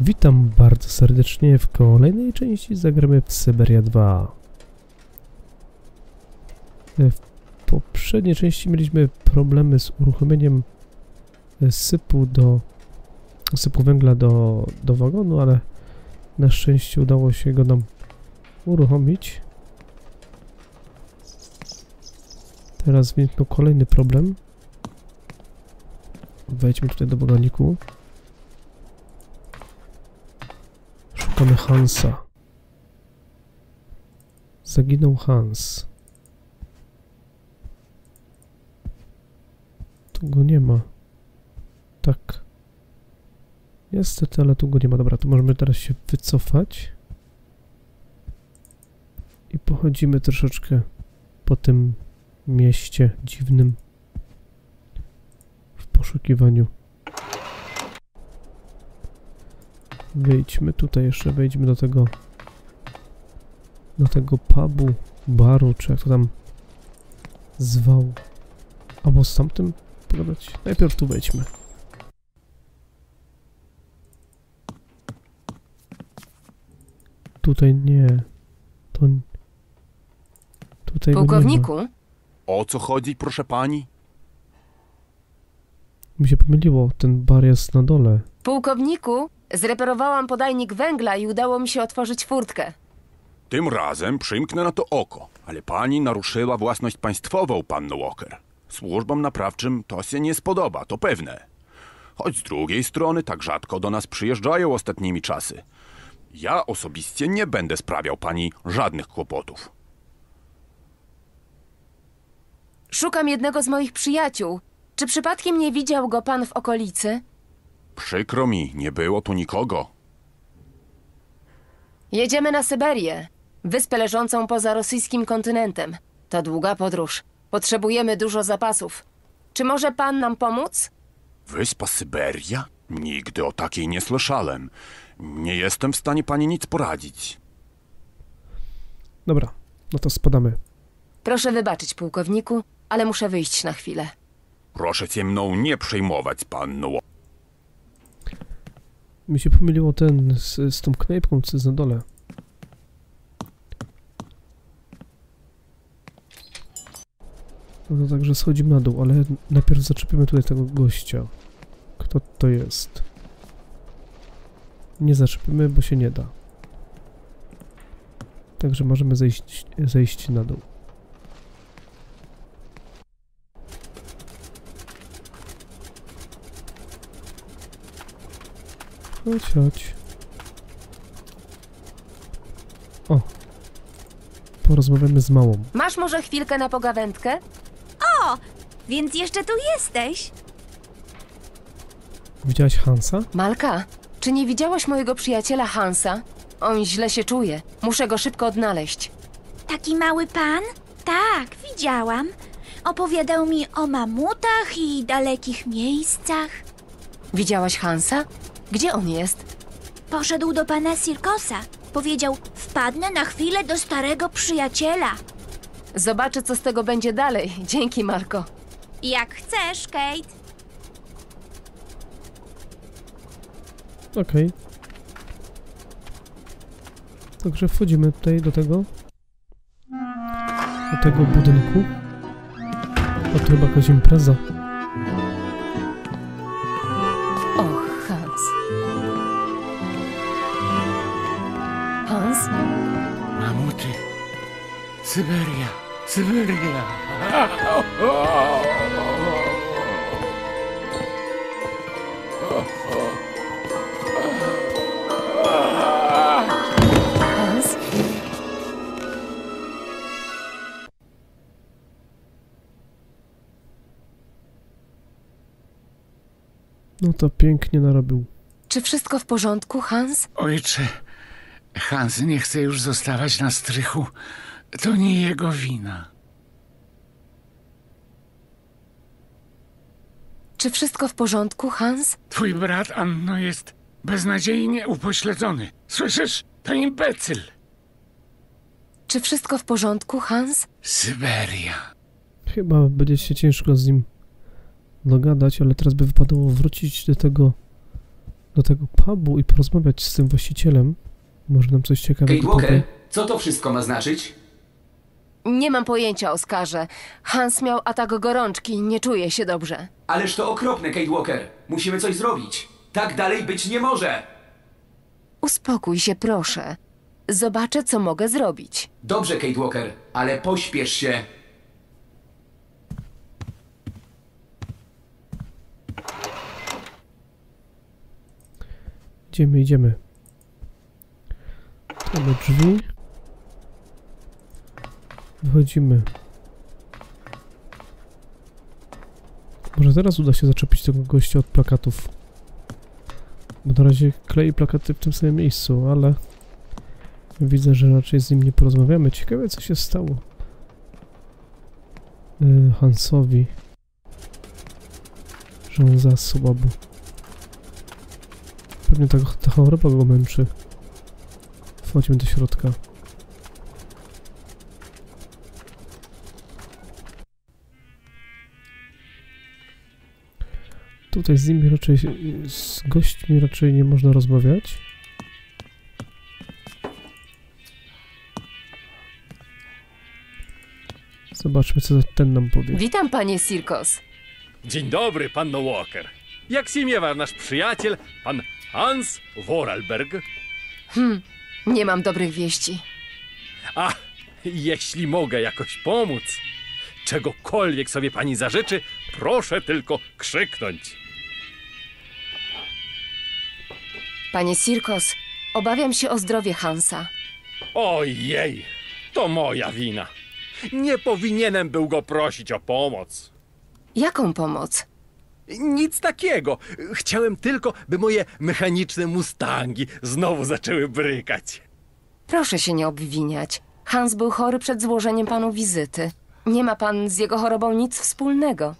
Witam bardzo serdecznie w kolejnej części zagramy w Syberia 2. E, W poprzedniej części mieliśmy problemy z uruchomieniem e, sypu do sypu węgla do, do wagonu, ale na szczęście udało się go nam uruchomić. Teraz wyniknął kolejny problem. Wejdźmy tutaj do wagoniku. Szukamy Hansa. Zaginął Hans. Tu go nie ma. Tak. Niestety, ale tu go nie ma. Dobra, to możemy teraz się wycofać. I pochodzimy troszeczkę po tym mieście dziwnym w poszukiwaniu Wyjdźmy tutaj jeszcze, wejdźmy do tego do tego pubu, baru, czy jak to tam zwał. Albo z tamtym Najpierw tu wejdźmy. Tutaj nie. To... Tutaj. Pułkowniku, O co chodzi, proszę pani? Mi się pomyliło, ten bar jest na dole. pułkowniku, zreperowałam podajnik węgla i udało mi się otworzyć furtkę. Tym razem przymknę na to oko, ale pani naruszyła własność państwową, panno Walker. Służbom naprawczym to się nie spodoba, to pewne. Choć z drugiej strony tak rzadko do nas przyjeżdżają ostatnimi czasy. Ja osobiście nie będę sprawiał pani żadnych kłopotów. Szukam jednego z moich przyjaciół. Czy przypadkiem nie widział go pan w okolicy? Przykro mi, nie było tu nikogo. Jedziemy na Syberię, wyspę leżącą poza rosyjskim kontynentem. To długa podróż. Potrzebujemy dużo zapasów. Czy może pan nam pomóc? Wyspa Syberia? Nigdy o takiej nie słyszałem. Nie jestem w stanie pani nic poradzić. Dobra, no to spadamy. Proszę wybaczyć, pułkowniku, ale muszę wyjść na chwilę. Proszę się mną nie przejmować, panno. Mi się pomyliło ten z, z tą knajpką, co jest na dole. No to także schodzimy na dół, ale najpierw zaczepimy tutaj tego gościa. Kto to jest? Nie zaczepimy, bo się nie da. Także możemy zejść, zejść na dół. Chodź, chodź. O. Porozmawiamy z małą. Masz może chwilkę na pogawędkę? Więc jeszcze tu jesteś? Widziałaś Hansa? Malka, czy nie widziałaś mojego przyjaciela Hansa? On źle się czuje. Muszę go szybko odnaleźć. Taki mały pan? Tak, widziałam. Opowiadał mi o mamutach i dalekich miejscach. Widziałaś Hansa? Gdzie on jest? Poszedł do pana Sirkosa. Powiedział, wpadnę na chwilę do starego przyjaciela. Zobaczę, co z tego będzie dalej. Dzięki, Marko. Jak chcesz, Kate. Okej. Także wchodzimy tutaj do tego. Do tego budynku. O, to chyba jakaś impreza. Och, Hans. Hans? Mamuty. Syberia. Syberia. Hans? No to pięknie narobił. Czy wszystko w porządku, Hans? Ojcze, Hans nie chce już zostawać na strychu. To nie jego wina. Czy wszystko w porządku, Hans? Twój brat Anno jest beznadziejnie upośledzony. Słyszysz? To imbecyl. Czy wszystko w porządku, Hans? Syberia. Chyba będzie się ciężko z nim dogadać, ale teraz by wypadało wrócić do tego do tego pubu i porozmawiać z tym właścicielem. Może nam coś Kate ciekawego Walker, powie. co to wszystko ma znaczyć? Nie mam pojęcia, Oskarze. Hans miał atak gorączki, nie czuje się dobrze. Ależ to okropne, Kate Walker. Musimy coś zrobić. Tak dalej być nie może. Uspokój się, proszę. Zobaczę, co mogę zrobić. Dobrze, Kate Walker, ale pośpiesz się. Idziemy, idziemy. Mamy drzwi. Wychodzimy. Może teraz uda się zaczepić tego gościa od plakatów. Bo na razie klei plakaty w tym samym miejscu, ale widzę, że raczej z nim nie porozmawiamy. Ciekawe co się stało. Yy, Hansowi. Że on zasłabł. Pewnie ta, ta choroba go męczy. Wchodźmy do środka. Tutaj z nimi raczej, z gośćmi raczej nie można rozmawiać. Zobaczmy, co ten nam powie. Witam, panie Sirkos. Dzień dobry, panno Walker. Jak się miewa nasz przyjaciel, pan Hans Vorarlberg? Nie mam dobrych wieści. A, jeśli mogę jakoś pomóc, czegokolwiek sobie pani zażyczy, proszę tylko krzyknąć. Panie Sirkos, obawiam się o zdrowie Hansa. Ojej, to moja wina. Nie powinienem był go prosić o pomoc. Jaką pomoc? Nic takiego. Chciałem tylko, by moje mechaniczne mustangi znowu zaczęły brykać. Proszę się nie obwiniać. Hans był chory przed złożeniem panu wizyty. Nie ma pan z jego chorobą nic wspólnego.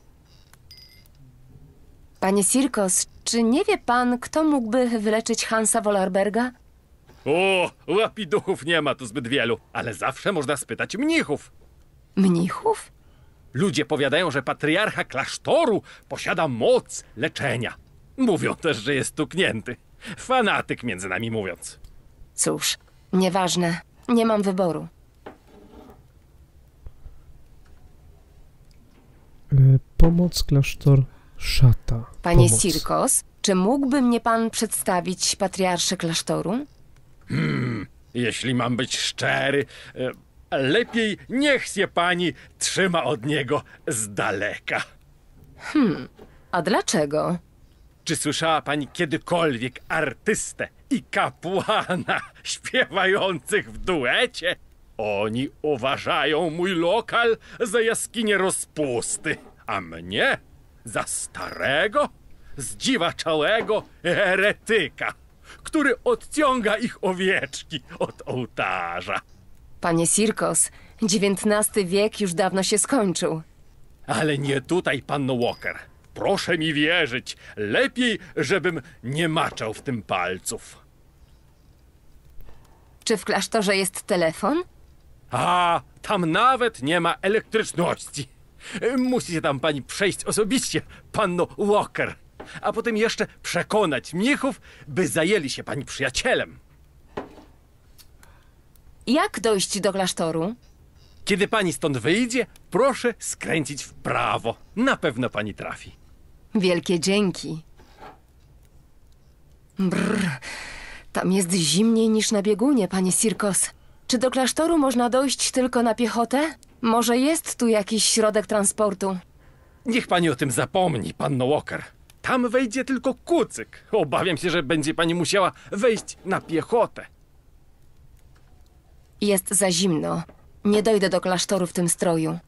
Panie Sirkos, czy nie wie pan, kto mógłby wyleczyć Hansa Wollerberga? O, łapiduchów nie ma tu zbyt wielu, ale zawsze można spytać mnichów. Mnichów? Ludzie powiadają, że patriarcha klasztoru posiada moc leczenia. Mówią też, że jest stuknięty. Fanatyk między nami mówiąc. Cóż, nieważne. Nie mam wyboru. E, pomoc klasztor szata. Panie pomoc. Sirkos, czy mógłby mnie pan przedstawić patriarszę klasztoru? Jeśli mam być szczery, e, lepiej niech się pani trzyma od niego z daleka. A dlaczego? Czy słyszała pani kiedykolwiek artystę i kapłana śpiewających w duecie? Oni uważają mój lokal za jaskinię rozpusty, a mnie za starego, zdziwaczałego heretyka, który odciąga ich owieczki od ołtarza. Panie Sirkos, XIX wiek już dawno się skończył. Ale nie tutaj, panno Walker. Proszę mi wierzyć, lepiej, żebym nie maczał w tym palców. Czy w klasztorze jest telefon? A, tam nawet nie ma elektryczności. Musi się tam pani przejść osobiście, panno Walker. A potem jeszcze przekonać mnichów, by zajęli się pani przyjacielem. Jak dojść do klasztoru? Kiedy pani stąd wyjdzie, proszę skręcić w prawo. Na pewno pani trafi. Wielkie dzięki. Brr, tam jest zimniej niż na biegunie, panie Sirkos. Czy do klasztoru można dojść tylko na piechotę? Może jest tu jakiś środek transportu? Niech pani o tym zapomni, panno Walker. Tam wejdzie tylko kucyk. Obawiam się, że będzie pani musiała wejść na piechotę. Jest za zimno. Nie dojdę do klasztoru w tym stroju.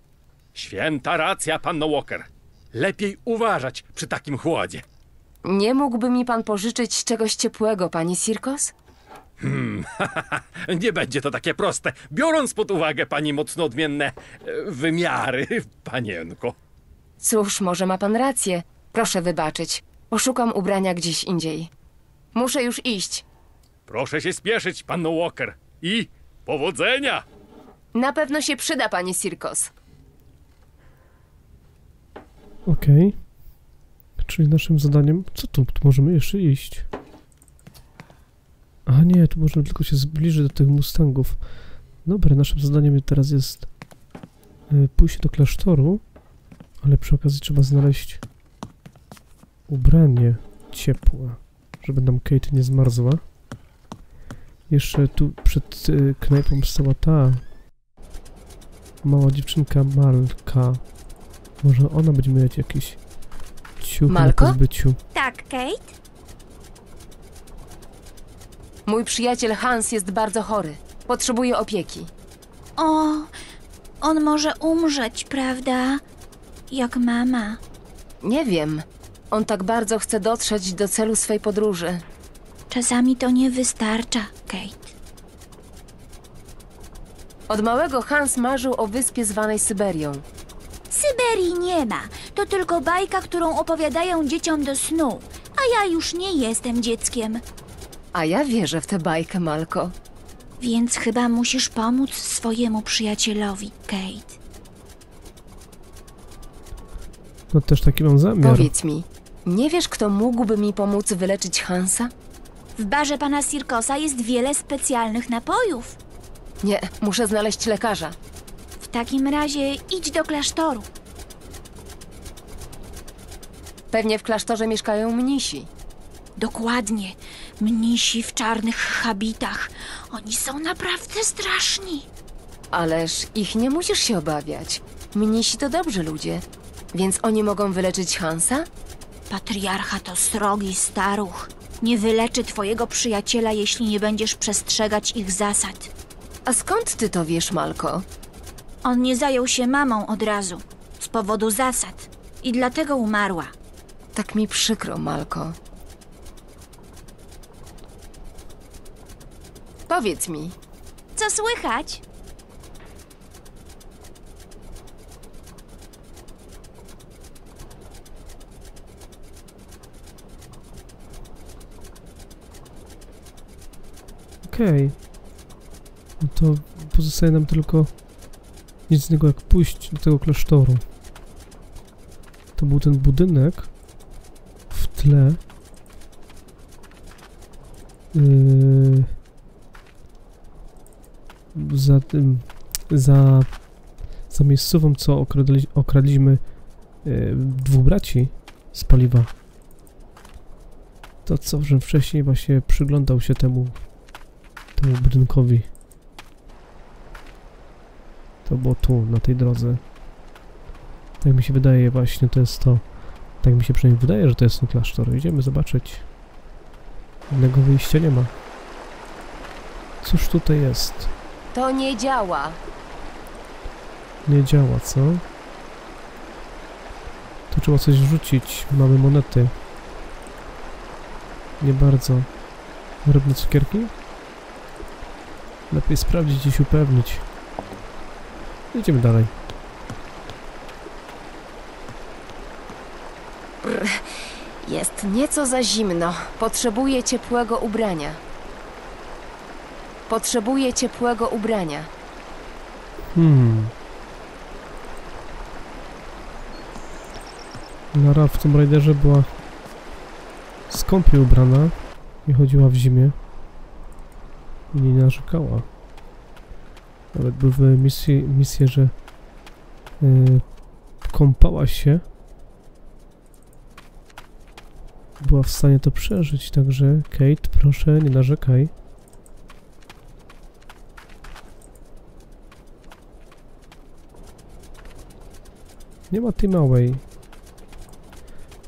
Święta racja, panno Walker. Lepiej uważać przy takim chłodzie. Nie mógłby mi pan pożyczyć czegoś ciepłego, pani Sirkos? Nie będzie to takie proste, biorąc pod uwagę pani mocno odmienne e, wymiary, panienko. Cóż, może ma pan rację. Proszę wybaczyć. Poszukam ubrania gdzieś indziej. Muszę już iść. Proszę się spieszyć, panno Walker. I powodzenia! Na pewno się przyda, pani Sirkos. Okej. Czyli naszym zadaniem... Co? Tu możemy jeszcze iść. A nie, tu możemy tylko się zbliżyć do tych Mustangów. Dobra, naszym zadaniem teraz jest y, pójście do klasztoru, ale przy okazji trzeba znaleźć ubranie ciepłe, żeby nam Kate nie zmarzła. Jeszcze tu przed y, knajpą stała ta mała dziewczynka Malka. Może ona będzie mieć jakieś ciuchy Malko? na pozbyciu. Tak, Kate? Mój przyjaciel Hans jest bardzo chory. Potrzebuje opieki. O, on może umrzeć, prawda? Jak mama. Nie wiem. On tak bardzo chce dotrzeć do celu swej podróży. Czasami to nie wystarcza, Kate. Od małego Hans marzył o wyspie zwanej Syberią. Syberii nie ma. To tylko bajka, którą opowiadają dzieciom do snu. A ja już nie jestem dzieckiem. A ja wierzę w tę bajkę, Malko. Więc chyba musisz pomóc swojemu przyjacielowi, Kate. No też taki mam zamiar. Powiedz mi, nie wiesz, kto mógłby mi pomóc wyleczyć Hansa? W barze pana Sirkosa jest wiele specjalnych napojów. Nie, muszę znaleźć lekarza. W takim razie idź do klasztoru. Pewnie w klasztorze mieszkają mnisi. Dokładnie. Mnisi w czarnych habitach. Oni są naprawdę straszni. Ależ ich nie musisz się obawiać. Mnisi to dobrzy ludzie. Więc oni mogą wyleczyć Hansa? Patriarcha to srogi staruch. Nie wyleczy twojego przyjaciela, jeśli nie będziesz przestrzegać ich zasad. A skąd ty to wiesz, Malko? On nie zajął się mamą od razu. Z powodu zasad. I dlatego umarła. Tak mi przykro, Malko. Powiedz mi, Co słychać? Okej. No to pozostaje nam tylko nic innego jak pójść do tego klasztoru. To był ten budynek w tle. Yy, za tym, za, za miejscową, co okradli, okradliśmy yy, dwóch braci z paliwa. To co, że wcześniej właśnie przyglądał się temu temu budynkowi. To było tu, na tej drodze. Tak mi się wydaje właśnie, to jest to. Tak mi się przynajmniej wydaje, że to jest ten klasztor. Idziemy zobaczyć. Innego wyjścia nie ma. Cóż tutaj jest? To nie działa. Nie działa, co? Tu trzeba coś rzucić. Mamy monety. Nie bardzo. Rybne cukierki? Lepiej sprawdzić i się upewnić. Idziemy dalej. Jest nieco za zimno. Potrzebuję ciepłego ubrania. Potrzebuję ciepłego ubrania. Hmm. Lara w Tomb Raiderze była skąpie ubrana i chodziła w zimie. I nie narzekała. Nawet były misje, misje że yy, kąpała się. Była w stanie to przeżyć, także Kate, proszę, nie narzekaj. Nie ma tej małej.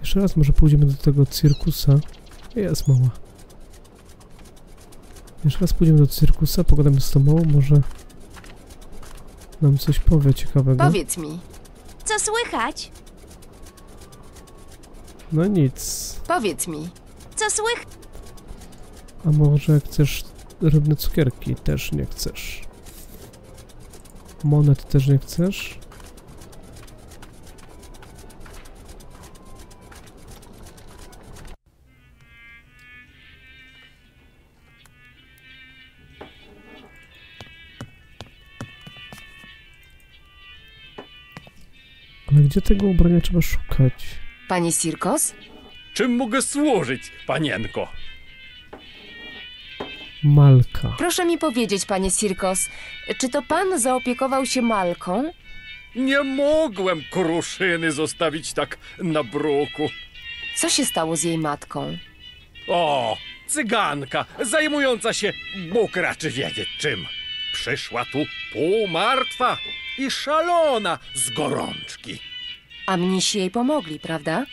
Jeszcze raz może pójdziemy do tego cirkusa. Jest mała. Jeszcze raz pójdziemy do cirkusa, pogadamy z tą małą, może nam coś powie ciekawego. Powiedz mi, Co słychać? No nic. powiedz mi. Co słychać? A może chcesz rybne cukierki? Też nie chcesz. Monet też nie chcesz? Gdzie tego ubrania trzeba szukać? Panie Sirkos? Czym mogę służyć, panienko? Malka. Proszę mi powiedzieć, panie Sirkos, czy to pan zaopiekował się Malką? Nie mogłem kruszyny zostawić tak na bruku. Co się stało z jej matką? O, cyganka, zajmująca się, Bóg raczy wiedzieć czym. Przyszła tu półmartwa i szalona z gorączki. A mnisi jej pomogli, prawda?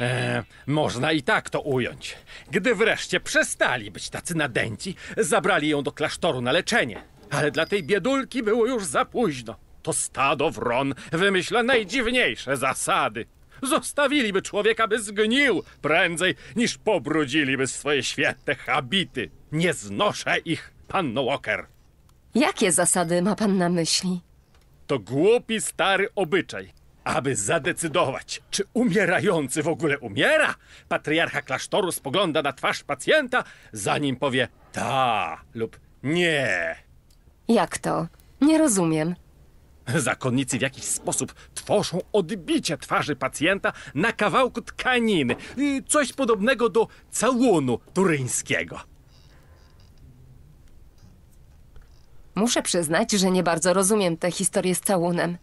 E, można i tak to ująć. Gdy wreszcie przestali być tacy nadęci, zabrali ją do klasztoru na leczenie. Ale dla tej biedulki było już za późno. To stado wron wymyśla najdziwniejsze zasady. Zostawiliby człowieka, by zgnił prędzej, niż pobrudziliby swoje świetne habity. Nie znoszę ich, panno Walker. Jakie zasady ma pan na myśli? To głupi stary obyczaj. Aby zadecydować, czy umierający w ogóle umiera, patriarcha klasztoru spogląda na twarz pacjenta, zanim powie ta lub nie. Jak to? Nie rozumiem. Zakonnicy w jakiś sposób tworzą odbicie twarzy pacjenta na kawałku tkaniny. Coś podobnego do całunu turyńskiego. Muszę przyznać, że nie bardzo rozumiem tę historię z całunem.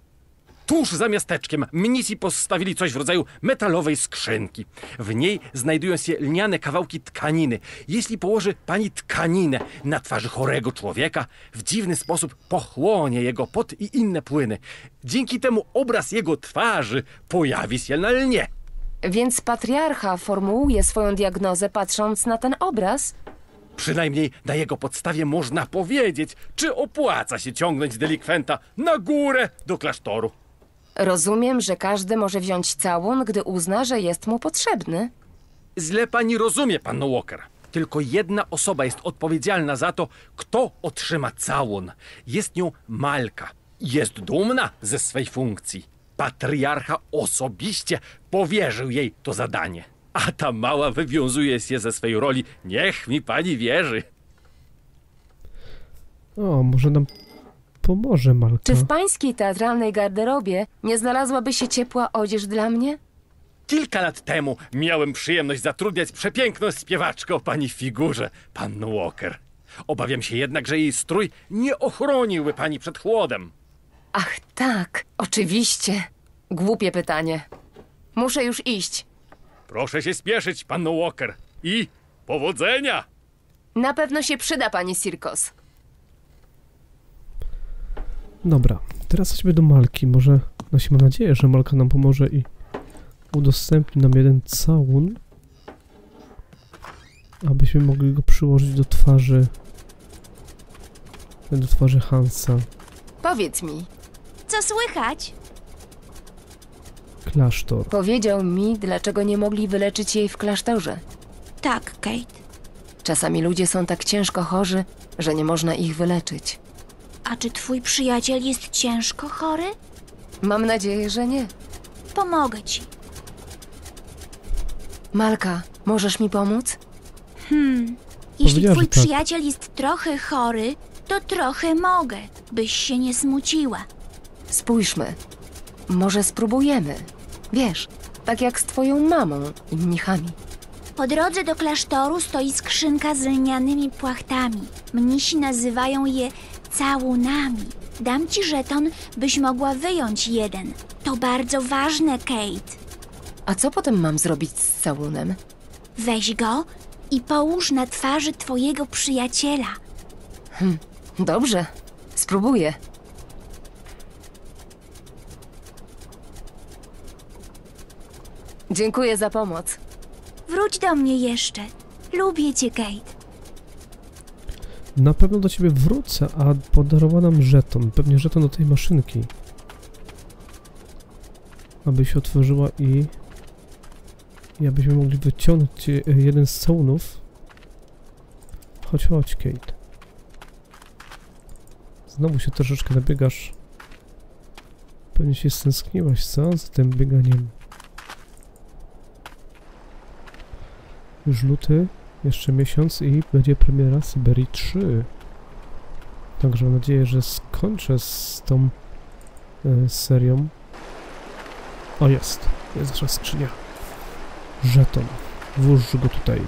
Tuż za miasteczkiem mnisi postawili coś w rodzaju metalowej skrzynki. W niej znajdują się lniane kawałki tkaniny. Jeśli położy pani tkaninę na twarzy chorego człowieka, w dziwny sposób pochłonie jego pot i inne płyny. Dzięki temu obraz jego twarzy pojawi się na lnie. Więc patriarcha formułuje swoją diagnozę patrząc na ten obraz? Przynajmniej na jego podstawie można powiedzieć, czy opłaca się ciągnąć delikwenta na górę do klasztoru. Rozumiem, że każdy może wziąć całun, gdy uzna, że jest mu potrzebny. Źle pani rozumie, pan Walker. Tylko jedna osoba jest odpowiedzialna za to, kto otrzyma całun. Jest nią Malka. Jest dumna ze swej funkcji. Patriarcha osobiście powierzył jej to zadanie. A ta mała wywiązuje się ze swej roli. Niech mi pani wierzy. O, może nam pomoże Malka. Czy w pańskiej teatralnej garderobie nie znalazłaby się ciepła odzież dla mnie? Kilka lat temu miałem przyjemność zatrudniać przepiękną śpiewaczkę o pani figurze, panno Walker. Obawiam się jednak, że jej strój nie ochroniłby pani przed chłodem. Ach, tak, oczywiście. Głupie pytanie. Muszę już iść. Proszę się spieszyć, panno Walker. I powodzenia! Na pewno się przyda, panie Sirkos. Dobra, teraz chodźmy do Malki. Może, no się mam nadzieję, że Malka nam pomoże i udostępni nam jeden całun, abyśmy mogli go przyłożyć do twarzy do twarzy Hansa. Powiedz mi, Co słychać? Klasztor. powiedział mi, dlaczego nie mogli wyleczyć jej w klasztorze. Tak, Kate. Czasami ludzie są tak ciężko chorzy, że nie można ich wyleczyć. A czy twój przyjaciel jest ciężko chory? Mam nadzieję, że nie. Pomogę ci. Malka, możesz mi pomóc? Jeśli Powiedziała, twój że tak. przyjaciel jest trochę chory, to trochę mogę, byś się nie smuciła. Spójrzmy. Może spróbujemy. Wiesz, tak jak z twoją mamą i mnichami. Po drodze do klasztoru stoi skrzynka z lnianymi płachtami. Mnisi nazywają je całunami. Dam ci żeton, byś mogła wyjąć jeden. To bardzo ważne, Kate. A co potem mam zrobić z całunem? Weź go i połóż na twarzy twojego przyjaciela. Dobrze, spróbuję. Dziękuję za pomoc. Wróć do mnie jeszcze. Lubię cię, Kate. Na pewno do ciebie wrócę, a podarowała nam żeton. Pewnie żeton do tej maszynki. Aby się otworzyła i... I abyśmy mogli wyciągnąć e, jeden z całunów. Chodź, chodź, Kate. Znowu się troszeczkę nabiegasz. Pewnie się stęskniłaś, co? Z tym bieganiem. Już luty, jeszcze miesiąc i będzie premiera Syberii 3. Także mam nadzieję, że skończę z tą e, serią. O, jest. Jest wasza skrzynia. Żeton. Włóż go tutaj.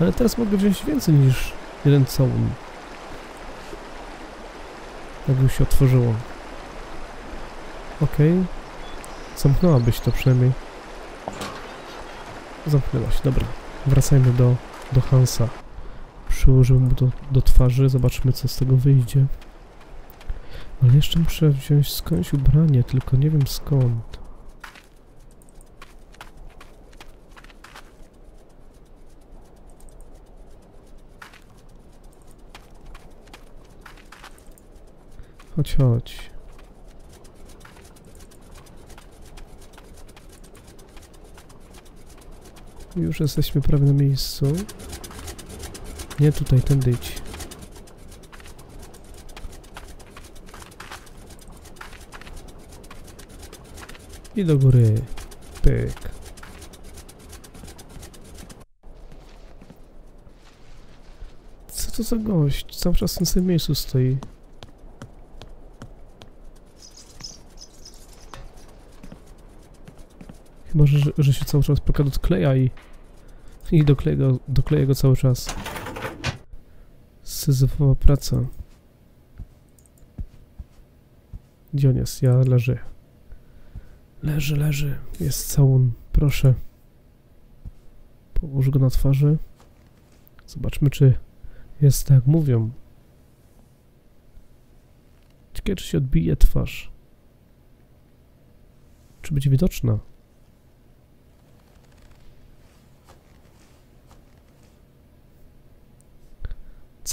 Ale teraz mogę wziąć więcej niż jeden całun. Jakby się otworzyło. Okej. Zamknęłabyś to przynajmniej. Zamknęłaś, dobra. Wracajmy do, do Hansa. Przyłożymy mu do, do twarzy, zobaczmy co z tego wyjdzie. Ale jeszcze muszę wziąć skądś ubranie, tylko nie wiem skąd. Chodź, chodź. Już jesteśmy prawie na miejscu. Nie tutaj, tędy idź. I do góry. Pyk. Co to za gość? Cały czas w tym samym miejscu stoi. Chyba, że, że się cały czas plakat odkleja i, i dokleja go, dokleja go cały czas. Syzyfowa praca. Gdzie on jest? Ja leży. Leży, leży. Jest całun. Proszę. Połóż go na twarzy. Zobaczmy, czy jest tak jak mówią. Ciekawe, czy się odbije twarz. Czy będzie widoczna?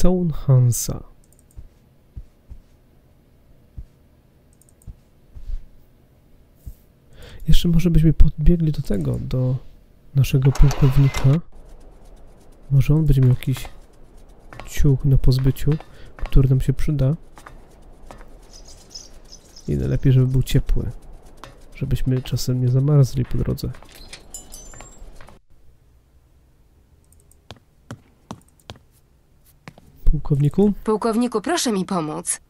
Całun Hansa. Jeszcze może byśmy podbiegli do tego, do naszego pułkownika. Może on będzie miał jakiś ciuch na pozbyciu, który nam się przyda. I najlepiej, żeby był ciepły. Żebyśmy czasem nie zamarzli po drodze. Pułkowniku? Pułkowniku, proszę mi pomóc.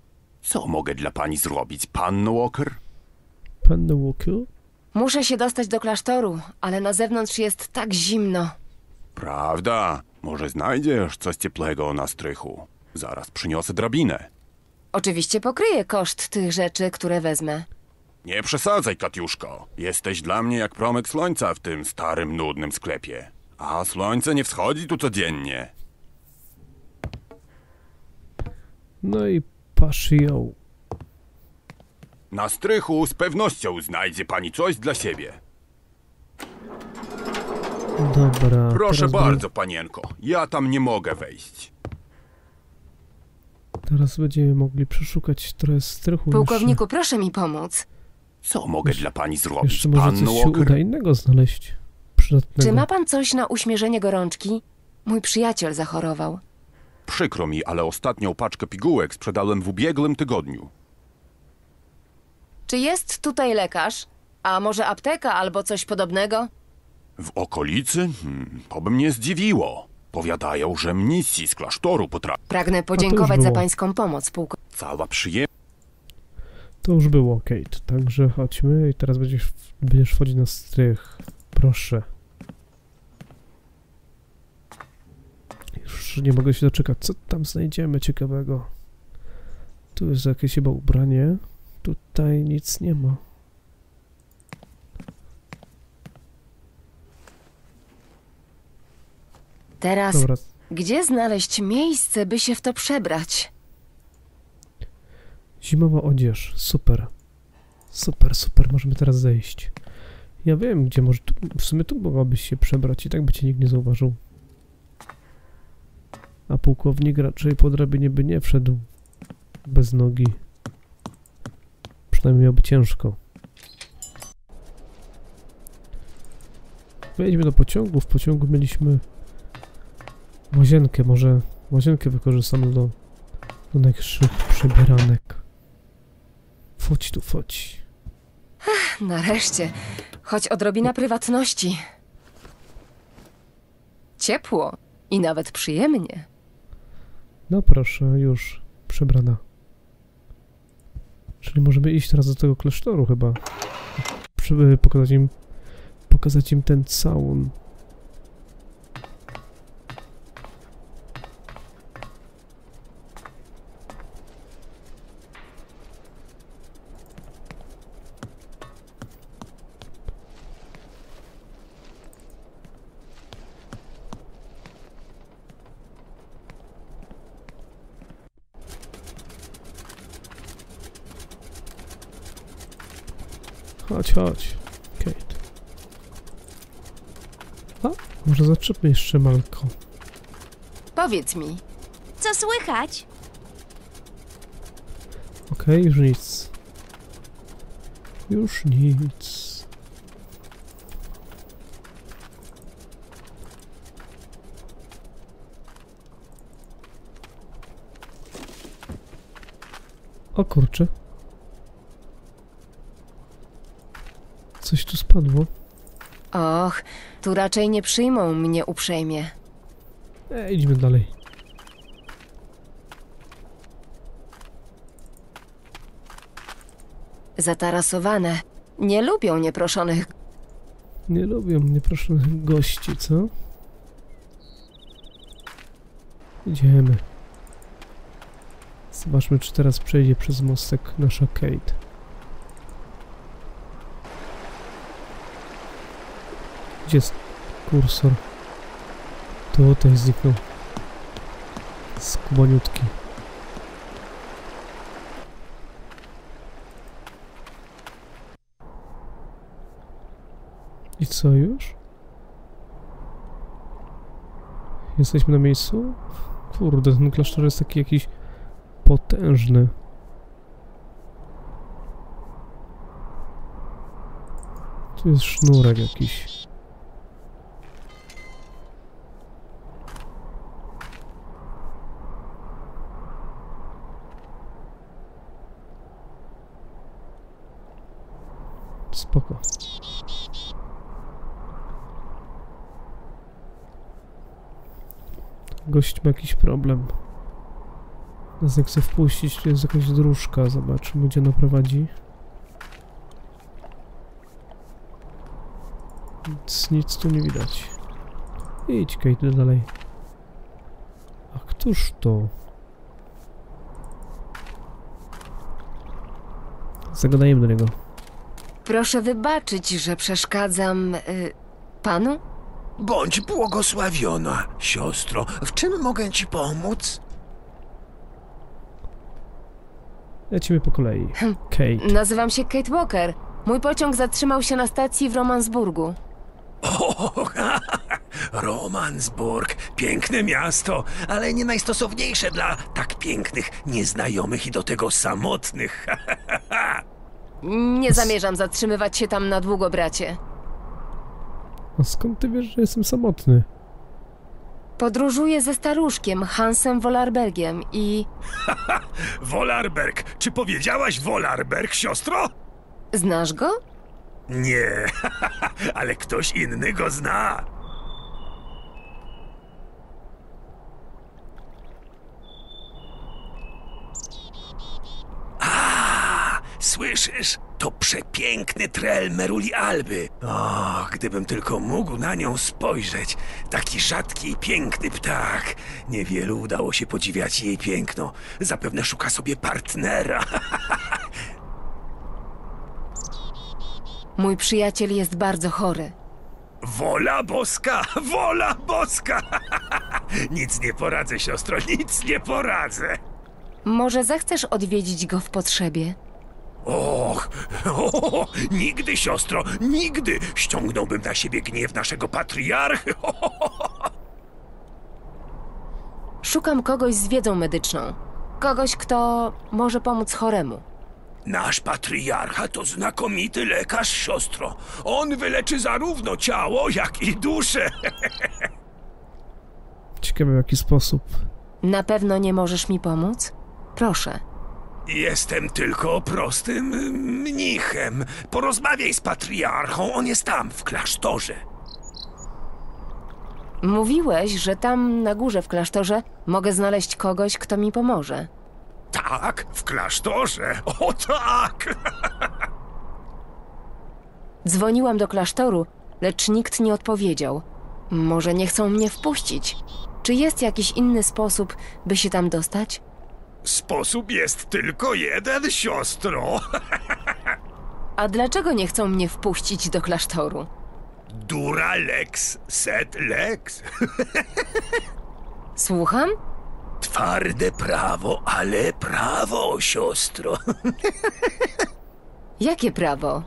Co mogę dla pani zrobić, panno Walker? Pan Walker? Muszę się dostać do klasztoru, ale na zewnątrz jest tak zimno. Prawda? Może znajdziesz coś cieplego na strychu. Zaraz przyniosę drabinę. Oczywiście pokryję koszt tych rzeczy, które wezmę. Nie przesadzaj, Katiuszko. Jesteś dla mnie jak promyk słońca w tym starym, nudnym sklepie. A słońce nie wschodzi tu codziennie. No i patrz ją. Na strychu z pewnością znajdzie pani coś dla siebie. Dobra. Proszę bardzo, panienko. Ja tam nie mogę wejść. Teraz będziemy mogli przeszukać trochę strychu. Pułkowniku, proszę mi pomóc. Co mogę Jeszcze- dla pani Jeszcze, zrobić, jeszcze może panno coś się uda innego znaleźć. Przydatnego. Czy ma pan coś na uśmierzenie gorączki? Mój przyjaciel zachorował. Przykro mi, ale ostatnią paczkę pigułek sprzedałem w ubiegłym tygodniu. Czy jest tutaj lekarz? A może apteka albo coś podobnego? W okolicy? Hmm, to by mnie zdziwiło. Powiadają, że mnisi z klasztoru potrafią. Pragnę podziękować za było. pańską pomoc, pułkowniku. Cała przyjemność. To już było, Kate. Także chodźmy i teraz będziesz, będziesz wchodzić na strych. Proszę. Już nie mogę się doczekać. Co tam znajdziemy ciekawego? Tu jest jakieś chyba ubranie. Tutaj nic nie ma. Teraz, Dobra, gdzie znaleźć miejsce, by się w to przebrać? Zimowa odzież, super. Super, super, możemy teraz zejść. Ja wiem, gdzie może. Tu, w sumie tu mogłabyś się przebrać i tak by cię nikt nie zauważył. A pułkownik raczej po drabinie by nie wszedł bez nogi. Przynajmniej miałby ciężko. Wejdźmy do pociągu. W pociągu mieliśmy łazienkę. Może łazienkę wykorzystamy do, do najszych przebieranek. Chodź tu, chodź. Nareszcie, choć odrobina prywatności. Ciepło i nawet przyjemnie. No proszę, już przebrana. Czyli możemy iść teraz do tego klasztoru chyba. Żeby pokazać im, pokazać im ten całun. Chodź, chodź. Kate. A, zaczepmy jeszcze malko. Powiedz mi, Co słychać? Okej, już nic. Już nic. O kurczę. Coś tu spadło. Och, tu raczej nie przyjmą mnie uprzejmie. E, idźmy dalej. Zatarasowane. Nie lubią nieproszonych. Nie lubią nieproszonych gości, co? Idziemy. Zobaczmy, czy teraz przejdzie przez mostek nasza Kate. Gdzie jest kursor? Tutaj zniknął. Skubaniutki. I co już? Jesteśmy na miejscu? Kurde, ten klasztor jest taki jakiś potężny. Tu jest sznurek jakiś. Spoko. Gość ma jakiś problem. Nas nie chce wpuścić, tu jest jakaś dróżka. Zobaczymy, gdzie ona prowadzi. Nic, nic tu nie widać. Idź, Kate, dalej. A któż to? Zagadajmy do niego. Proszę wybaczyć, że przeszkadzam y, panu? Bądź błogosławiona, siostro. W czym mogę ci pomóc? Lecimy po kolei. Kate. Nazywam się Kate Walker. Mój pociąg zatrzymał się na stacji w Romansburgu. O, Romansburg, piękne miasto, ale nie najstosowniejsze dla tak pięknych, nieznajomych i do tego samotnych. Nie zamierzam zatrzymywać się tam na długo, bracie. A skąd ty wiesz, że jestem samotny? Podróżuję ze staruszkiem Hansem Wolarbergiem i Wolarberg, czy powiedziałaś Wolarberg, siostro? znasz go? Nie, ale ktoś inny go zna. A, słyszysz? To przepiękny trel Meruli Alby. O, gdybym tylko mógł na nią spojrzeć. Taki rzadki i piękny ptak. Niewielu udało się podziwiać jej piękno. Zapewne szuka sobie partnera. Mój przyjaciel jest bardzo chory. Wola boska, wola boska! nic nie poradzę, siostro, nic nie poradzę. Może zechcesz odwiedzić go w potrzebie? Och, o, nigdy, siostro, nigdy ściągnąłbym na siebie gniew naszego patriarchy. Szukam kogoś z wiedzą medyczną. Kogoś, kto może pomóc choremu. Nasz patriarcha to znakomity lekarz, siostro. On wyleczy zarówno ciało, jak i duszę. Ciekawe w jaki sposób. Na pewno nie możesz mi pomóc? Proszę. Jestem tylko prostym mnichem. Porozmawiaj z patriarchą, on jest tam, w klasztorze. Mówiłeś, że tam na górze w klasztorze mogę znaleźć kogoś, kto mi pomoże. Tak, w klasztorze. O tak! Dzwoniłam do klasztoru, lecz nikt nie odpowiedział. Może nie chcą mnie wpuścić. Czy jest jakiś inny sposób, by się tam dostać? Sposób jest tylko jeden, siostro. A dlaczego nie chcą mnie wpuścić do klasztoru? Dura lex, sed lex. Słucham? Twarde prawo, ale prawo, siostro. Jakie prawo?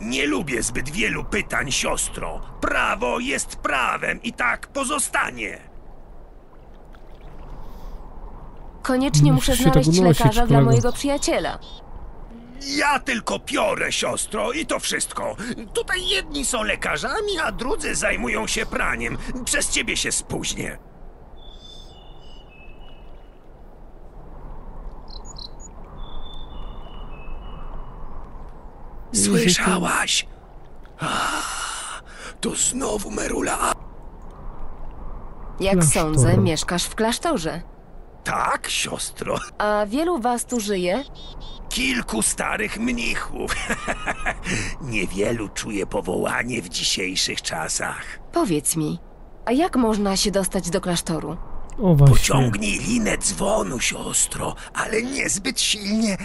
Nie lubię zbyt wielu pytań, siostro. Prawo jest prawem i tak pozostanie. Koniecznie Musisz muszę się znaleźć lekarza dla kolego. mojego przyjaciela. Ja tylko piorę, siostro, i to wszystko. Tutaj jedni są lekarzami, a drudzy zajmują się praniem. Przez ciebie się spóźnię. Słyszałaś? To znowu Merula. Jak Klasztor. sądzę, mieszkasz w klasztorze. Tak, siostro. A wielu was tu żyje? Kilku starych mnichów. Niewielu czuje powołanie w dzisiejszych czasach. Powiedz mi, a jak można się dostać do klasztoru? O właśnie. Pociągnij linę dzwonu, siostro, ale niezbyt silnie,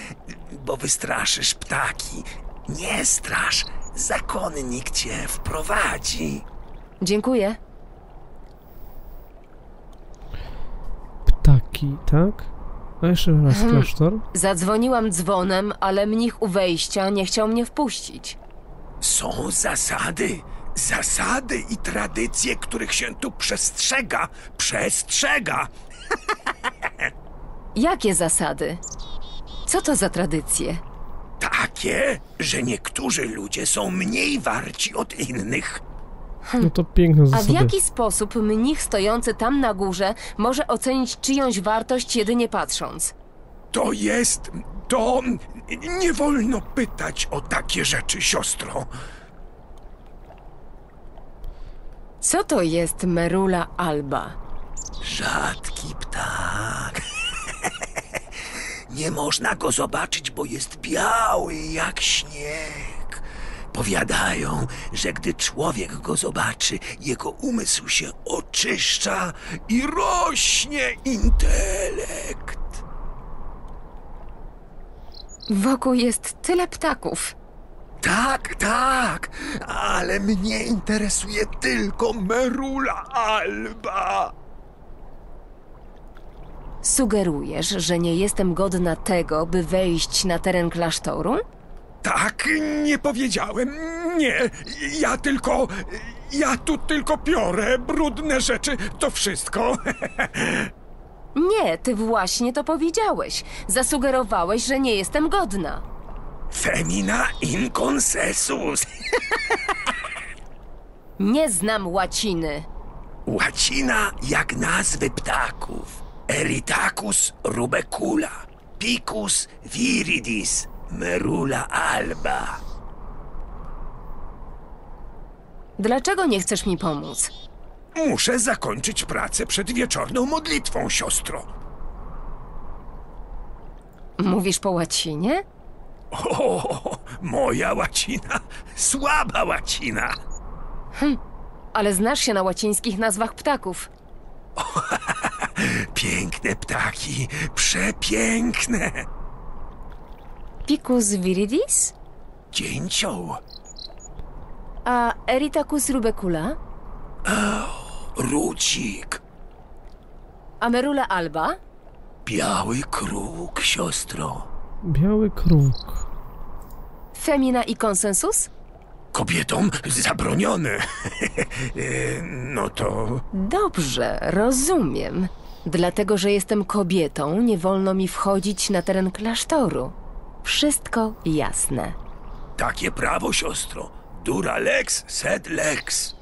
bo wystraszysz ptaki. Nie strasz, zakonnik cię wprowadzi. Dziękuję. Tak? A jeszcze raz Mhm. klasztor. Zadzwoniłam dzwonem, ale mnich u wejścia nie chciał mnie wpuścić. Są zasady, zasady i tradycje, których się tu przestrzega, przestrzega. Jakie zasady? Co to za tradycje? Takie, że niektórzy ludzie są mniej warci od innych. No to piękne A w zasady. jaki sposób mnich stojący tam na górze może ocenić czyjąś wartość jedynie patrząc? To jest. To. Nie wolno pytać o takie rzeczy, siostro. Co to jest Merula Alba? Rzadki ptak. Nie można go zobaczyć, bo jest biały jak śnieg. Powiadają, że gdy człowiek go zobaczy, jego umysł się oczyszcza i rośnie intelekt. Wokół jest tyle ptaków. Tak, tak, ale mnie interesuje tylko Merula Alba. Sugerujesz, że nie jestem godna tego, by wejść na teren klasztoru? Tak, nie powiedziałem. Nie, ja tylko. Ja tu tylko piorę brudne rzeczy, to wszystko. Nie, ty właśnie to powiedziałeś. Zasugerowałeś, że nie jestem godna. Femina inconsensus. Nie znam łaciny. Łacina jak nazwy ptaków. Eritacus rubecula, Picus viridis, Merula alba. Dlaczego nie chcesz mi pomóc? Muszę zakończyć pracę przed wieczorną modlitwą, siostro. Mówisz po łacinie? O, moja łacina, słaba łacina. Ale znasz się na łacińskich nazwach ptaków. Piękne ptaki, przepiękne. Picus viridis? Dzięcioł, A Eritacus rubecula? rucik, A Merula alba? biały kruk, siostro. Biały kruk. Femina i konsensus? Kobietom zabronione. No to Dobrze, rozumiem. Dlatego, że jestem kobietą, nie wolno mi wchodzić na teren klasztoru. Wszystko jasne. takie prawo, siostro. Dura lex, sed lex.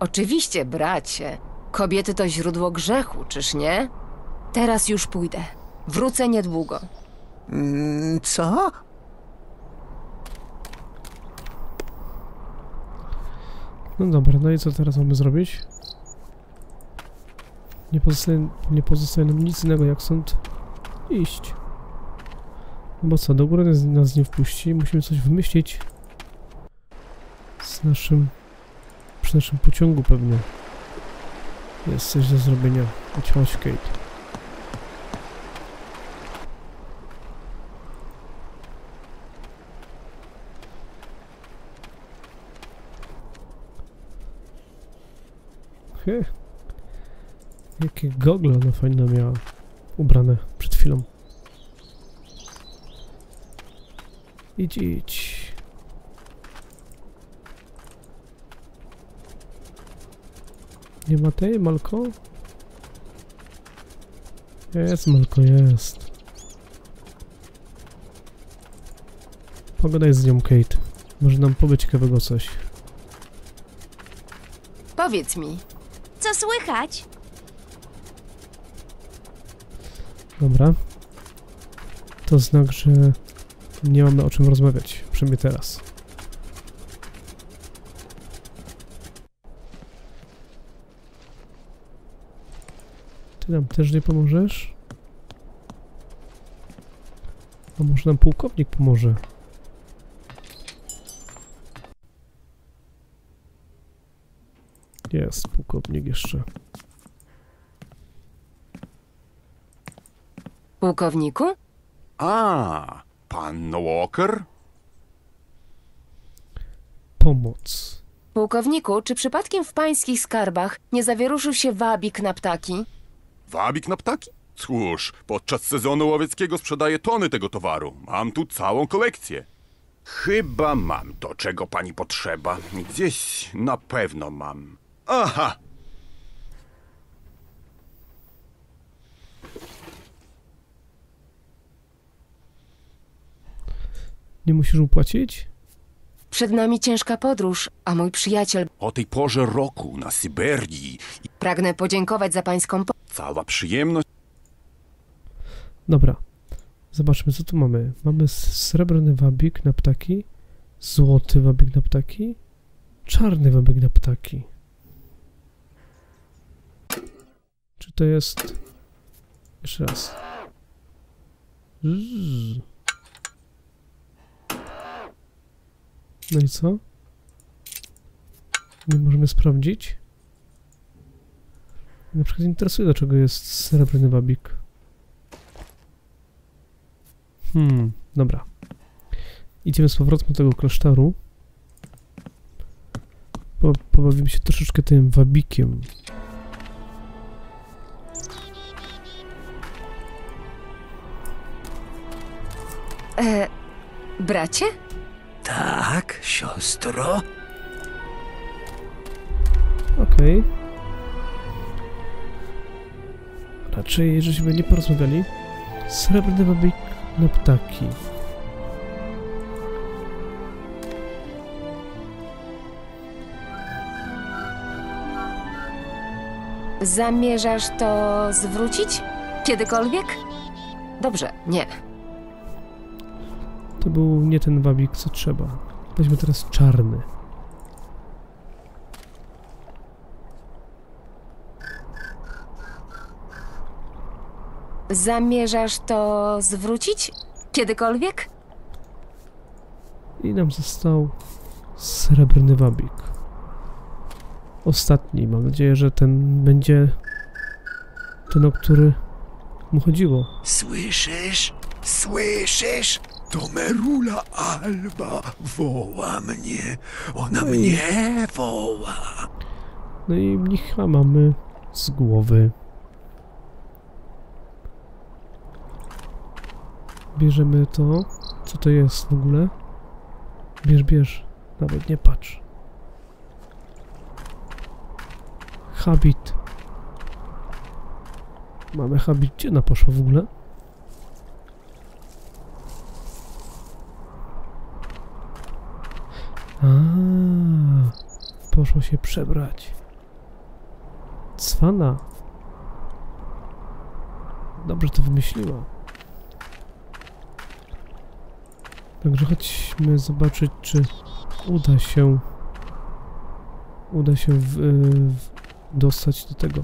Oczywiście, bracie. Kobiety to źródło grzechu, czyż nie? Teraz już pójdę. Wrócę niedługo. Co? No dobra, no i co teraz mamy zrobić? Nie pozostaje, nie pozostaje nam nic innego jak stąd iść. No bo co, do góry nas, nas nie wpuści. Musimy coś wymyślić z naszym... przy naszym pociągu pewnie. Jest coś do zrobienia. Chodź, chodź, Kate. Jakie gogle ona fajne miała ubrane przed chwilą. Idź, idź. Nie ma tej, Malko? Jest, Malko, jest. Pogadaj z nią, Kate. Może nam powie ciekawego coś. Powiedz mi, Co słychać? Dobra. To znak, że nie mamy o czym rozmawiać. Przynajmniej teraz. Ty nam też nie pomożesz? A może nam pułkownik pomoże? Jest pułkownik jeszcze. pułkowniku? A, panno Walker? Pomoc. Pułkowniku, czy przypadkiem w pańskich skarbach nie zawieruszył się wabik na ptaki? Wabik na ptaki? Cóż, podczas sezonu łowieckiego sprzedaję tony tego towaru. Mam tu całą kolekcję. Chyba mam to, czego pani potrzeba. Gdzieś na pewno mam. Aha! Nie musisz upłacić? Przed nami ciężka podróż, a mój przyjaciel... O tej porze roku na Syberii Pragnę podziękować za pańską po... cała przyjemność. Dobra. Zobaczmy, co tu mamy. Mamy srebrny wabik na ptaki, złoty wabik na ptaki, czarny wabik na ptaki. Czy to jest... Jeszcze raz. Zzz. No i co? Nie możemy sprawdzić? Na przykład interesuje, dlaczego jest srebrny wabik. Hmm, dobra. Idziemy z powrotem do tego klasztoru. Po, pobawimy się troszeczkę tym wabikiem. E, bracie? Tak, siostro? Okej. Raczej, żeśmy nie porozmawiali. Srebrny wabik na ptaki. Zamierzasz to zwrócić? Kiedykolwiek? Dobrze, nie. To był nie ten wabik, co trzeba. Weźmy teraz czarny. Zamierzasz to zwrócić? Kiedykolwiek? I nam został srebrny wabik. Ostatni. Mam nadzieję, że ten będzie ten, o który mu chodziło. Słyszysz? Słyszysz? To Merula Alba woła mnie. Ona Oj. mnie woła. No i mnicha mamy z głowy. Bierzemy to. Co to jest w ogóle? Bierz, bierz. Nawet nie patrz. Habit. Mamy habit. Gdzie ona poszła w ogóle? A, poszło się przebrać. Cwana. Dobrze to wymyśliła. Także chodźmy zobaczyć, czy uda się uda się w, w, dostać do tego.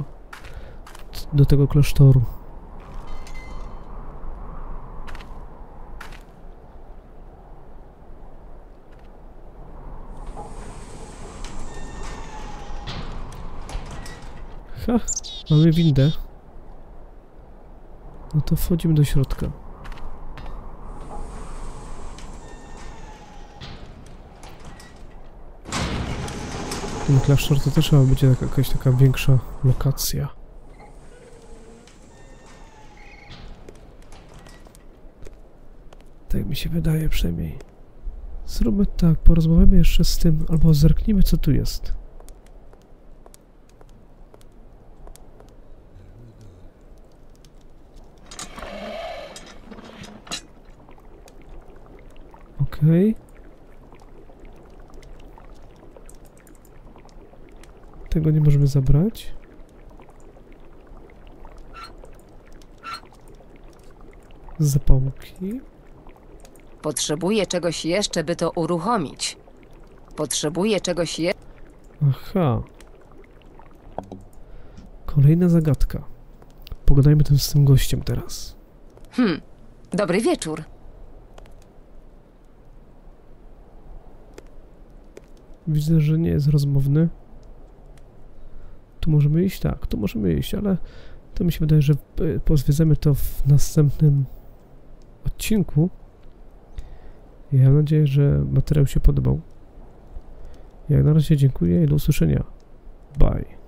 do tego klasztoru. Ha, mamy windę. No to wchodzimy do środka. Ten klasztor to też chyba będzie jakaś taka większa lokacja. Tak mi się wydaje przynajmniej. Zróbmy tak, porozmawiamy jeszcze z tym, albo zerknijmy co tu jest. Okej. Tego nie możemy zabrać. Zapałki. Potrzebuję czegoś jeszcze, by to uruchomić. Potrzebuję czegoś je... Aha. Kolejna zagadka. Pogadajmy tym z tym gościem teraz. Hmm, dobry wieczór. Widzę, że nie jest rozmowny. Tu możemy iść? Tak, tu możemy iść, ale to mi się wydaje, że e, pozwiedzamy to w następnym odcinku. Ja mam nadzieję, że materiał się podobał. Jak na razie dziękuję i do usłyszenia. Bye.